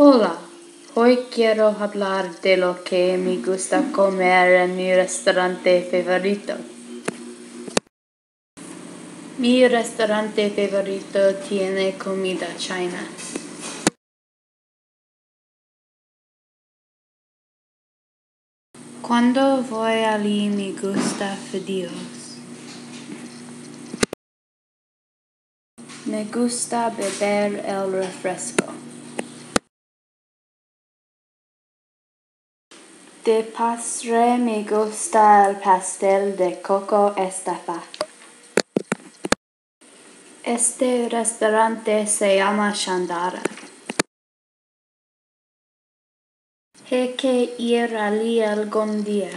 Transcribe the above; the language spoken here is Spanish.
Hola, hoy quiero hablar de lo que me gusta comer en mi restaurante favorito. Mi restaurante favorito tiene comida china. Cuando voy allí me gusta fideos. Me gusta beber el refresco. De postre me gusta el pastel de coco estafado. Este restaurante se llama Shandara. Hay que ir allí algún día.